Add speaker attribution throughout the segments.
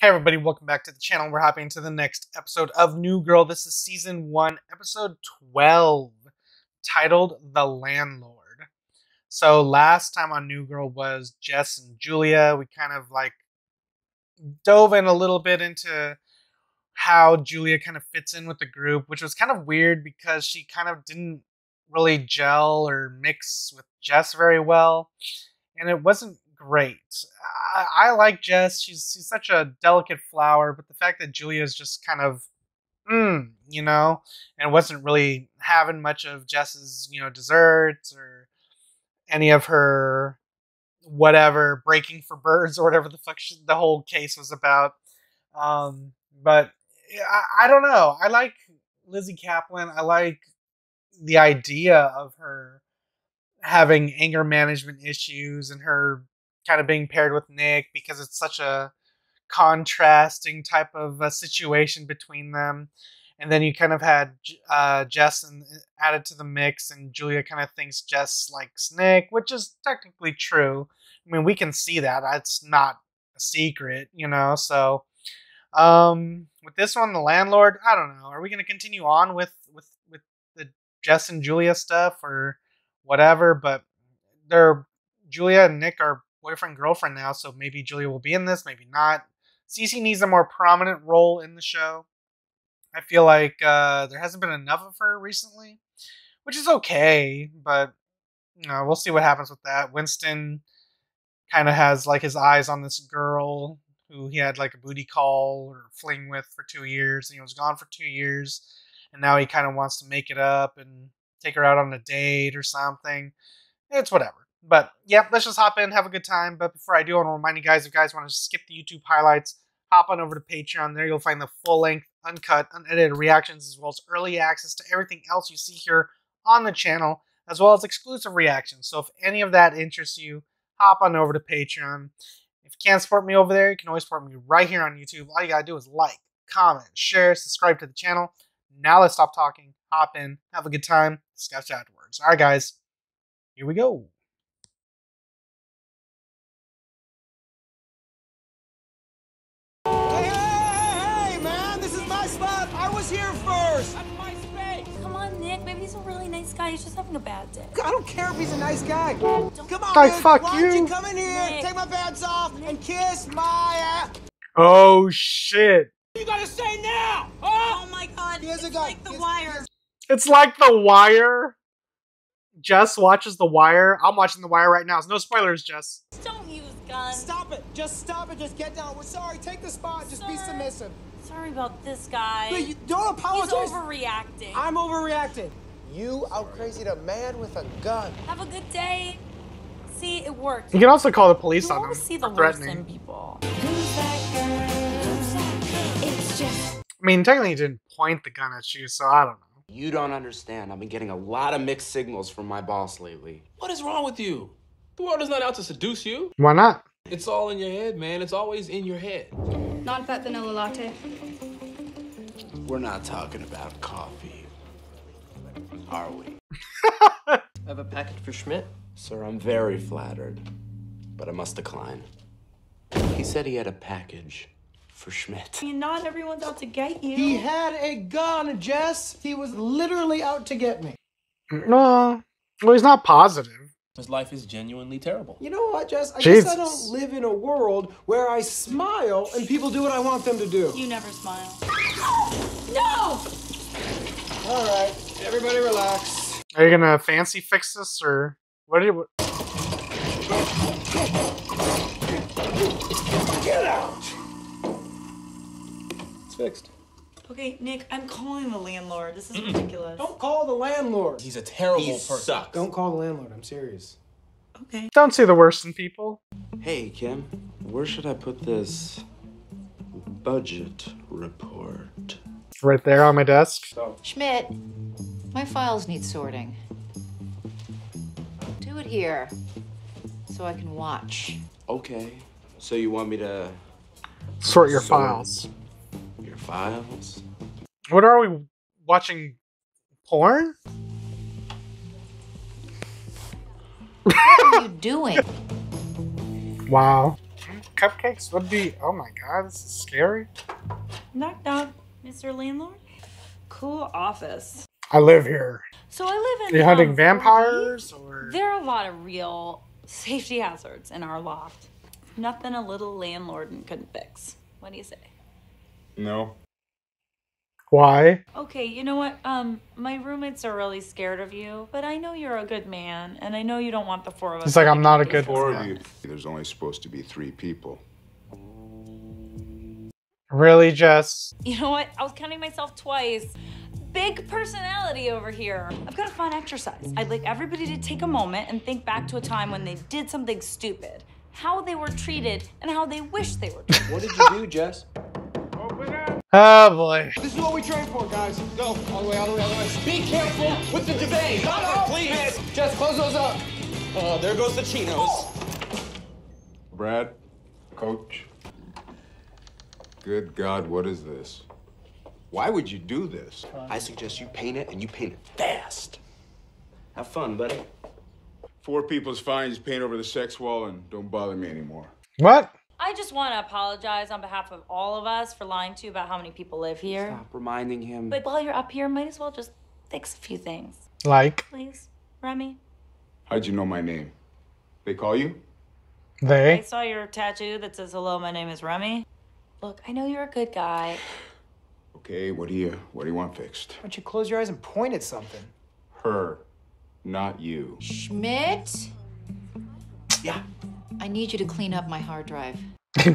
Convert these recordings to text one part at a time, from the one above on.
Speaker 1: Hey everybody, welcome back to the channel. We're hopping to the next episode of New Girl. This is season 1, episode 12, titled The Landlord. So last time on New Girl was Jess and Julia. We kind of like dove in a little bit into how Julia kind of fits in with the group, which was kind of weird because she kind of didn't really gel or mix with Jess very well. And it wasn't great. I, I like Jess. She's she's such a delicate flower, but the fact that Julia is just kind of mm, you know, and wasn't really having much of Jess's, you know, desserts or any of her whatever breaking for birds or whatever the fuck she, the whole case was about. Um, but I, I don't know. I like Lizzy Caplan. I like the idea of her having anger management issues and her kind of being paired with Nick because it's such a contrasting type of a situation between them. And then you kind of had uh, Jess and, uh, added to the mix, and Julia kind of thinks Jess likes Nick, which is technically true. I mean, we can see that. That's not a secret, you know. So, um, with this one, the landlord, I don't know. Are we going to continue on with with with the Jess and Julia stuff or whatever? But they're Julia and Nick are boyfriend girlfriend now, so maybe Julia will be in this, maybe not. Cece needs a more prominent role in the show. I feel like uh, there hasn't been enough of her recently, which is okay, but you know, we'll see what happens with that. Winston kind of has like his eyes on this girl who he had like a booty call or fling with for two years, and he was gone for two years, and now he kind of wants to make it up and take her out on a date or something. It's whatever. But yeah, let's just hop in, have a good time. But before I do, I want to remind you guys if you guys want to skip the YouTube highlights, hop on over to Patreon. There you'll find the full length, uncut, unedited reactions, as well as early access to everything else you see here on the channel, as well as exclusive reactions. So if any of that interests you, hop on over to Patreon. If you can't support me over there, you can always support me right here on YouTube. All you gotta do is like, comment, share, subscribe to the channel. Now let's stop talking, hop in, have a good time, discuss afterwards. All right, guys, here we go.
Speaker 2: Guy. He's just having a bad day.
Speaker 3: I don't care if he's a nice guy.
Speaker 2: Don't
Speaker 3: come on,
Speaker 1: guy,
Speaker 3: dude.
Speaker 1: fuck
Speaker 3: Why
Speaker 1: you.
Speaker 3: don't you come in here, Nick. take my pants off, Nick. and kiss my ass?
Speaker 1: Oh shit!
Speaker 3: You gotta say now!
Speaker 2: Huh? Oh my god!
Speaker 3: Here's
Speaker 2: it's
Speaker 3: a guy.
Speaker 2: like The Wire.
Speaker 1: It's like The Wire. Jess watches The Wire. I'm watching The Wire right now. So no spoilers, Jess.
Speaker 2: Don't use guns.
Speaker 3: Stop it! Just stop it! Just get down. We're sorry. Take the spot. Just
Speaker 2: sorry.
Speaker 3: be submissive.
Speaker 2: Sorry about this guy.
Speaker 3: you don't apologize.
Speaker 2: He's overreacting.
Speaker 3: I'm overreacting. You out crazy a man with a gun.
Speaker 2: Have a good day. See, it worked.
Speaker 1: You can also call the police
Speaker 2: you
Speaker 1: on them.
Speaker 2: see the
Speaker 1: worst
Speaker 2: in people.
Speaker 1: I mean, technically, he didn't point the gun at you, so I don't know.
Speaker 4: You don't understand. I've been getting a lot of mixed signals from my boss lately.
Speaker 5: What is wrong with you? The world is not out to seduce you.
Speaker 1: Why not?
Speaker 5: It's all in your head, man. It's always in your head.
Speaker 6: Non-fat vanilla latte.
Speaker 4: We're not talking about coffee are we?
Speaker 7: I have a packet for Schmidt.
Speaker 4: Sir, I'm very flattered, but I must decline. He said he had a package for Schmidt.
Speaker 2: I mean, not everyone's out to get you.
Speaker 3: He had a gun, Jess. He was literally out to get me.
Speaker 1: No. Well, he's not positive.
Speaker 5: His life is genuinely terrible.
Speaker 3: You know what, Jess? I
Speaker 1: Jesus.
Speaker 3: guess I don't live in a world where I smile and people do what I want them to do.
Speaker 2: You never smile. no!
Speaker 3: All right, everybody relax.
Speaker 1: Are you gonna fancy fix this, or what? Are you?
Speaker 3: Get out!
Speaker 5: It's fixed.
Speaker 2: Okay, Nick, I'm calling the landlord. This is ridiculous.
Speaker 3: Don't call the landlord.
Speaker 5: He's a terrible
Speaker 4: He
Speaker 5: person.
Speaker 4: sucks.
Speaker 3: Don't call the landlord. I'm serious.
Speaker 2: Okay.
Speaker 1: Don't see the worst in people.
Speaker 4: Hey, Kim, where should I put this budget report?
Speaker 1: Right there on my desk. So.
Speaker 8: Schmidt, my files need sorting. Do it here so I can watch.
Speaker 4: Okay, so you want me to
Speaker 1: Sort your
Speaker 4: Sort.
Speaker 1: files.
Speaker 4: Your files?
Speaker 1: What are we watching? Porn?
Speaker 8: What are you doing?
Speaker 1: Wow. cupcakes would be. Oh my god, this is scary.
Speaker 2: Knock knock, Mr. Landlord. Cool office.
Speaker 1: I live here.
Speaker 2: So I live
Speaker 1: Are
Speaker 2: in.
Speaker 1: you hunting
Speaker 2: um,
Speaker 1: vampires or?
Speaker 2: There are a lot of real safety hazards in our loft. Nothing a little landlord couldn't fix. What do you say?
Speaker 9: No.
Speaker 1: Why?
Speaker 2: Okay, you know what? Um, my roommates are really scared of you, but I know you're a good man, and I know you don't want the four of us.
Speaker 1: It's like I'm not a good
Speaker 9: Four
Speaker 1: man.
Speaker 9: of you. There's only supposed to be three people.
Speaker 1: Really, Jess?
Speaker 2: You know what? I was counting myself twice. Big personality over here. I've got a fun exercise. I'd like everybody to take a moment and think back to a time when they did something stupid, how they were treated, and how they wish they were treated.
Speaker 7: What did you do, Jess?
Speaker 1: Oh boy.
Speaker 3: This is what we train for, guys. Go all the way, all the way, all the way.
Speaker 7: Be careful with the duvet.
Speaker 3: Shut up!
Speaker 7: please.
Speaker 3: Just close those up.
Speaker 7: Oh, there goes the chinos.
Speaker 9: Brad, coach. Good God, what is this? Why would you do this?
Speaker 4: I suggest you paint it and you paint it fast. Have fun, buddy.
Speaker 9: Four people's fine. Just paint over the sex wall and don't bother me anymore.
Speaker 1: What?
Speaker 2: I just want to apologize on behalf of all of us for lying to you about how many people live here.
Speaker 4: Stop reminding him.
Speaker 2: But while you're up here, might as well just fix a few things.
Speaker 1: Like
Speaker 2: Please, Remy?
Speaker 9: How'd you know my name? They call you? They?
Speaker 2: I
Speaker 1: they?
Speaker 2: saw your tattoo that says, hello, my name is Remy. Look, I know you're a good guy.
Speaker 9: Okay, what do you what do you want fixed?
Speaker 3: Why don't you close your eyes and point at something?
Speaker 9: Her, not you.
Speaker 8: Schmidt,
Speaker 4: Yeah.
Speaker 8: I need you to clean up my hard drive.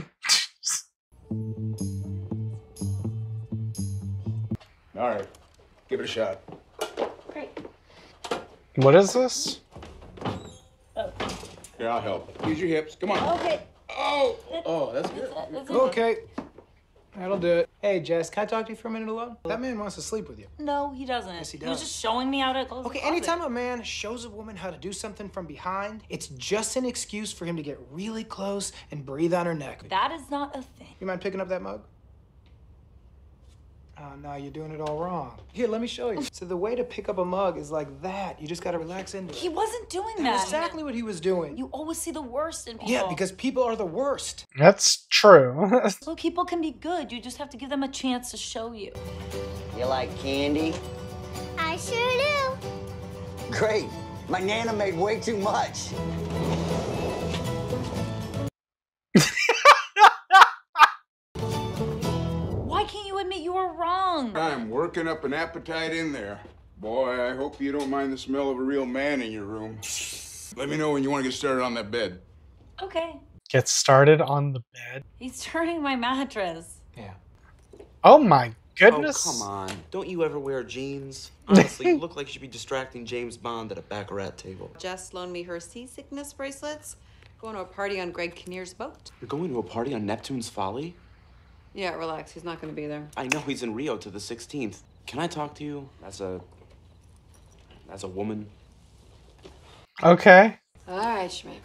Speaker 9: All right, give it a shot.
Speaker 2: Great.
Speaker 1: What is this? Oh.
Speaker 9: Here, I'll help. Use your hips. Come on.
Speaker 2: Okay.
Speaker 9: Oh, oh, that's good.
Speaker 3: Okay. That'll do it. Hey, Jess, can I talk to you for a minute alone? That man wants to sleep with you.
Speaker 2: No, he doesn't.
Speaker 3: Yes, he does.
Speaker 2: He was just showing me how to close
Speaker 3: Okay, anytime a man shows a woman how to do something from behind, it's just an excuse for him to get really close and breathe on her neck.
Speaker 2: That is not a thing.
Speaker 3: You mind picking up that mug? Ah, oh, no, you're doing it all wrong. Here, let me show you. So the way to pick up a mug is like that. You just gotta relax into it.
Speaker 2: He wasn't doing that.
Speaker 3: That's exactly what he was doing.
Speaker 2: You always see the worst in people.
Speaker 3: yeah, because people are the worst.
Speaker 1: That's true.
Speaker 2: So people can be good. You just have to give them a chance to show you.
Speaker 10: You like candy?
Speaker 6: I sure do.
Speaker 10: Great. My Nana made way too much.
Speaker 2: Wrong?
Speaker 9: I'm working up an appetite in there. Boy, I hope you don't mind the smell of a real man in your room. Let me know when you want to get started on that bed.
Speaker 2: Okay.
Speaker 1: Get started on the bed.
Speaker 2: He's turning my mattress.
Speaker 3: Yeah.
Speaker 1: Oh my goodness.
Speaker 4: Oh,
Speaker 1: goodness.
Speaker 4: come on. Don't you ever wear jeans? Honestly, you look like you should be distracting James Bond at a baccarat table.
Speaker 11: Jess loaned me her seasickness bracelets. Going to a party on Greg Kinnear's boat.
Speaker 4: You're going to a party on Neptune's Folly?
Speaker 11: Yeah, relax. He's not going to be there.
Speaker 4: I know he's in Rio to the 16th. Can I talk to you as a. as a woman?
Speaker 1: Okay.
Speaker 11: All right, Schmidt.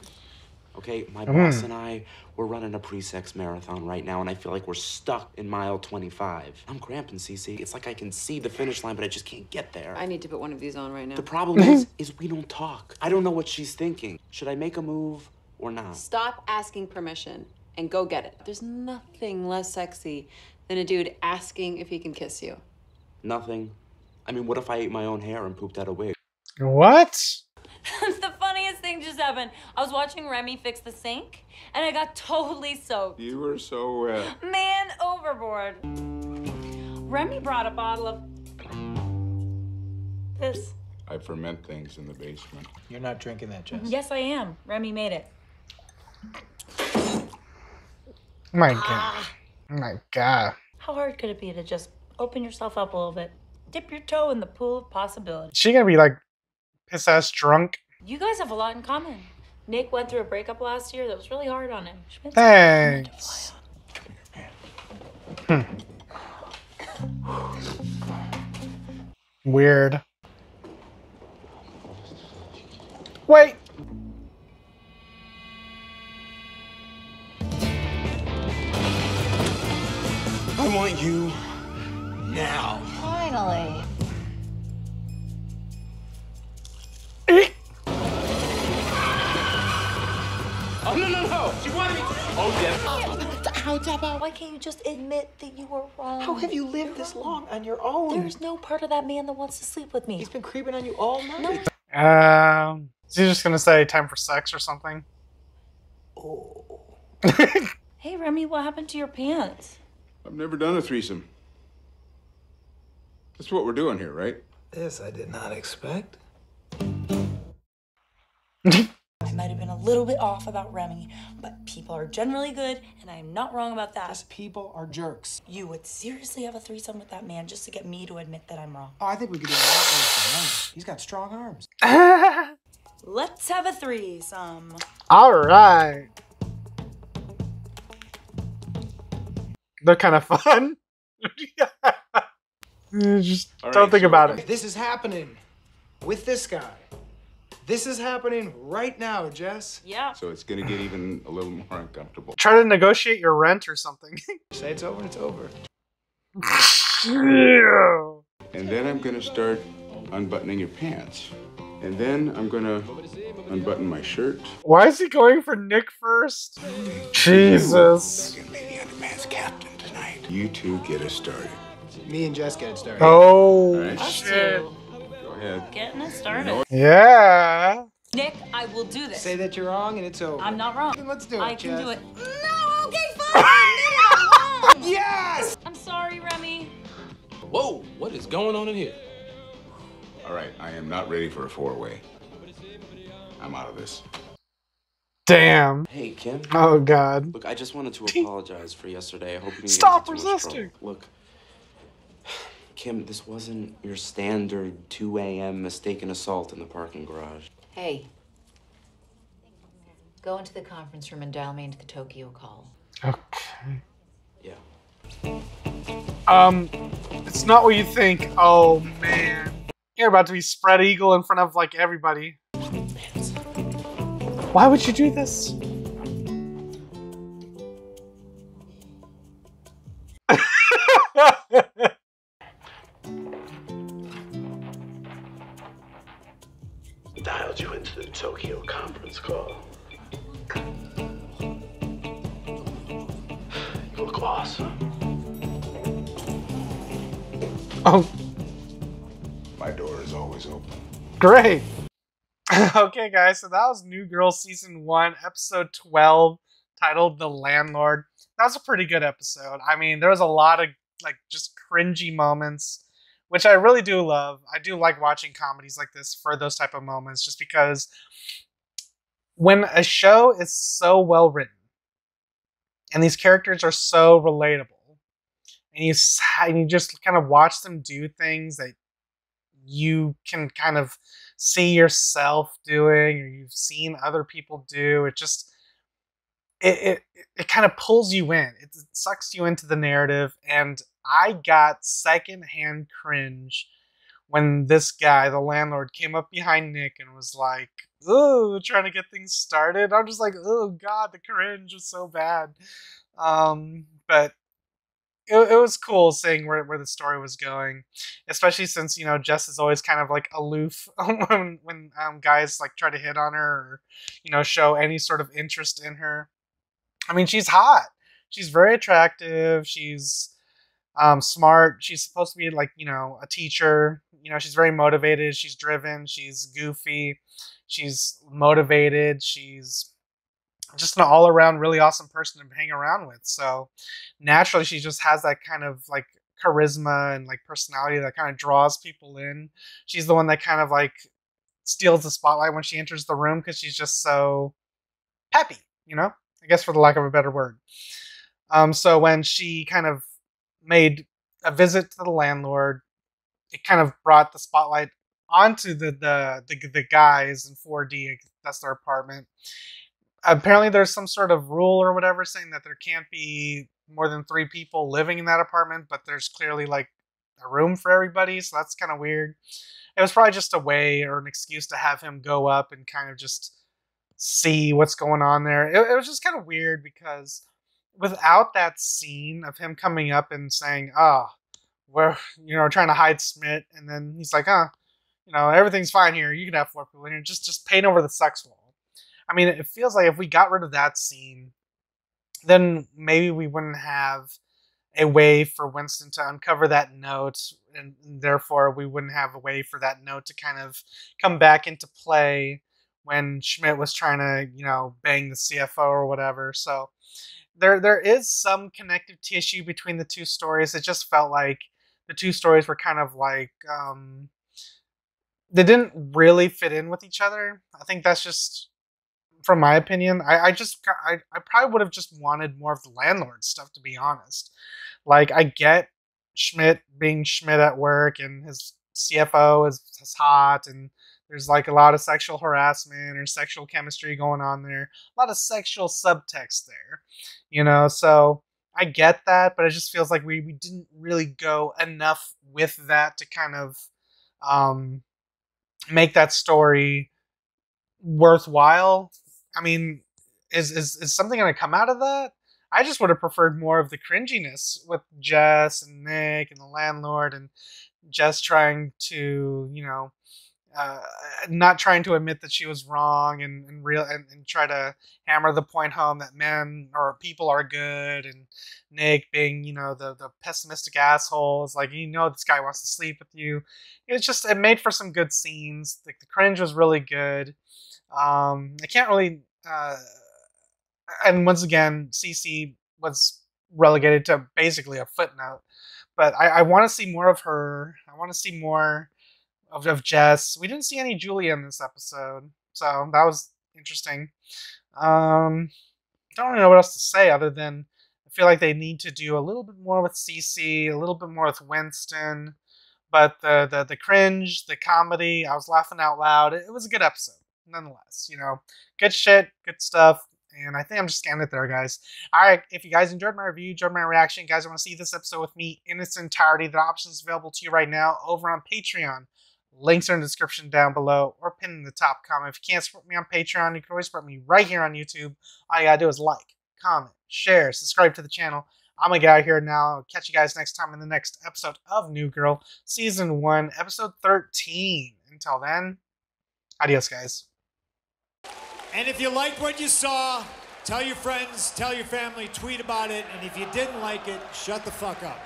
Speaker 4: Okay, my
Speaker 1: Mm.
Speaker 4: boss and I, we're running a pre-sex marathon right now, and I feel like we're stuck in mile 25. I'm cramping, Cece. It's like I can see the finish line, but I just can't get there.
Speaker 11: I need to put one of these on right now.
Speaker 4: The problem is, is we don't talk. I don't know what she's thinking. Should I make a move or not?
Speaker 11: Stop asking permission and go get it. There's nothing less sexy than a dude asking if he can kiss you.
Speaker 4: Nothing. I mean, what if I ate my own hair and pooped out a wig?
Speaker 1: What?
Speaker 2: That's the funniest thing just happened. I was watching Remy fix the sink, and I got totally soaked.
Speaker 9: You were so wet.
Speaker 2: Man overboard. Remy brought a bottle of this.
Speaker 9: I ferment things in the basement.
Speaker 3: You're not drinking that, Jess.
Speaker 2: Yes, I am. Remy made it.
Speaker 1: My god. Oh my god.
Speaker 2: How hard could it be to just open yourself up a little bit? Dip your toe in the pool of possibility.
Speaker 1: She gonna be like piss ass drunk.
Speaker 2: You guys have a lot in common. Nick went through a breakup last year that was really hard on him.
Speaker 1: Thanks. Hmm. Weird. Wait.
Speaker 4: I want you now.
Speaker 8: Finally.
Speaker 7: Oh, no, no, no. She wanted me.
Speaker 5: Oh, yes.
Speaker 2: How to- Why can't you just admit that you were wrong?
Speaker 3: How have you lived this long on your own?
Speaker 2: There's no part of that man that wants to sleep with me.
Speaker 3: He's been creeping on you all night.
Speaker 1: Um, is he just gonna say time for sex or something? Oh.
Speaker 2: hey, Remy, what happened to your pants?
Speaker 9: I've never done a threesome. That's what we're doing here, right?
Speaker 3: This I did not expect.
Speaker 2: I might have been a little bit off about Remy, but people are generally good, and I am not wrong about that.
Speaker 3: Yes, people are jerks.
Speaker 2: You would seriously have a threesome with that man just to get me to admit that I'm wrong.
Speaker 3: Oh, I think we could do a lot worse than that. He's got strong arms.
Speaker 2: Let's have a threesome.
Speaker 1: All right. They're kind of fun. just
Speaker 9: All
Speaker 1: don't think
Speaker 9: so-
Speaker 1: about it.
Speaker 3: This is happening with this guy. This is happening right now, Jess.
Speaker 2: Yeah.
Speaker 9: So it's gonna get even a little more uncomfortable.
Speaker 1: Try to negotiate your rent or something.
Speaker 3: Say it's over, it's over.
Speaker 1: Yeah.
Speaker 9: And then I'm gonna start unbuttoning your pants. And then I'm gonna unbutton my shirt.
Speaker 1: Why is he going for Nick first? Jesus.
Speaker 9: You two get us started.
Speaker 3: Me and Jess get it started.
Speaker 1: Oh
Speaker 9: All right.
Speaker 1: shit.
Speaker 9: Go ahead.
Speaker 2: Getting it started.
Speaker 1: Yeah.
Speaker 2: Nick, I will do this.
Speaker 3: Say that you're wrong and it's over.
Speaker 2: I'm not wrong.
Speaker 3: Then let's do it,
Speaker 2: I can do it. No, okay, fine. Maybe I'm wrong.
Speaker 3: Yes!
Speaker 2: I'm sorry, Remy.
Speaker 5: Whoa, what is going on in here?
Speaker 9: All right, I am not ready for a four-way. I'm out of this.
Speaker 1: Damn.
Speaker 4: Hey, Kim.
Speaker 1: Oh god.
Speaker 4: Look, I just wanted to apologize for yesterday. I hope you didn't
Speaker 1: Stop
Speaker 4: get into
Speaker 1: resisting.
Speaker 4: Look, Kim, this wasn't your standard 2 a.m. mistaken assault in the parking garage.
Speaker 8: Hey. Go into the conference room and dial me into the Tokyo call.
Speaker 1: Okay.
Speaker 4: Yeah.
Speaker 1: Um, it's not what you think. Oh man, you're about to be spread eagle in front of like everybody. Why would you do this?
Speaker 12: Dialed you into the Tokyo conference call. You look awesome.
Speaker 1: oh,
Speaker 9: My door is always open.
Speaker 1: great. Okay, guys, so that was New Girl season one, episode twelve, titled "The Landlord." That was a pretty good episode. I mean, there was a lot of like just cringy moments, which I really do love. I do like watching comedies like this for those type of moments, just because when a show is so well written and these characters are so relatable, and you and you just kind of watch them do things that you can kind of see yourself doing or you've seen other people do it just it it, it kind of pulls you in. It sucks you into the narrative and i got secondhand cringe when this guy the landlord came up behind nick and was like oh trying to get things started. I'm just like oh god the cringe was so bad. Um but it, it was cool seeing where, where the story was going especially since you know Jess is always kind of like aloof when when um, guys like try to hit on her or you know show any sort of interest in her. I mean, she's hot. She's very attractive. She's um, smart. She's supposed to be like you know a teacher. You know, she's very motivated. She's driven. She's goofy. She's motivated. She's just an all around really awesome person to hang around with. So naturally, she just has that kind of like charisma and like personality that kind of draws people in. She's the one that kind of like steals the spotlight when she enters the room because she's just so peppy, you know? I guess for the lack of a better word. Um, so when she kind of made a visit to the landlord, it kind of brought the spotlight onto the the the, the guys in 4D. That's their apartment. Apparently, there's some sort of rule or whatever saying that there can't be more than three people living in that apartment, but there's clearly like a room for everybody, so that's kind of weird. It was probably just a way or an excuse to have him go up and kind of just see what's going on there. It, it was just kind of weird because without that scene of him coming up and saying, ah, "Oh, we're you know trying to hide Schmidt," and then he's like, "Huh, you know everything's fine here. You can have four people in here. Just just paint over the sex wall." I mean, it feels like if we got rid of that scene, then maybe we wouldn't have a way for Winston to uncover that note, and therefore we wouldn't have a way for that note to kind of come back into play when Schmidt was trying to, you know, bang the CFO or whatever. So there there is some connective tissue between the two stories. It just felt like the two stories were kind of like um, they didn't really fit in with each other. I think that's just from my opinion. I, I just I, I probably would have just wanted more of the landlord stuff to be honest. Like I get Schmidt being Schmidt at work and his CFO is, is hot and there's like a lot of sexual harassment or sexual chemistry going on there. A lot of sexual subtext there. You know, so I get that, but it just feels like we, we didn't really go enough with that to kind of um, make that story worthwhile. I mean, is is, is something going to come out of that? I just would have preferred more of the cringiness with Jess and Nick and the landlord and Jess trying to, you know, uh, not trying to admit that she was wrong and, and real and, and, try to hammer the point home that men or people are good and Nick being you know the the pessimistic asshole is like you know this guy wants to sleep with you. It's just it made for some good scenes. Like the cringe was really good. Um, I can't really. Uh, and once again, Cece was relegated to basically a footnote. But I, I want to see more of her. I want to see more of, of Jess. We didn't see any Julia in this episode, so that was interesting. Um, don't really know what else to say other than I feel like they need to do a little bit more with Cece, a little bit more with Winston. But the the the cringe, the comedy, I was laughing out loud. It, it was a good episode, nonetheless. You know, good shit, good stuff. And I think I'm just scanning it there, guys. All right, if you guys enjoyed my review, enjoyed my reaction, guys, want to see this episode with me in its entirety, the options available to you right now over on Patreon. Links are in the description down below or pinned in the top comment. If you can't support me on Patreon, you can always support me right here on YouTube. All you gotta do is like, comment, share, subscribe to the channel. I'm gonna get out here now. I'll catch you guys next time in the next episode of New Girl, Season 1, Episode 13. Until then, adios, guys.
Speaker 13: And if you liked what you saw, tell your friends, tell your family, tweet about it. And if you didn't like it, shut the fuck up.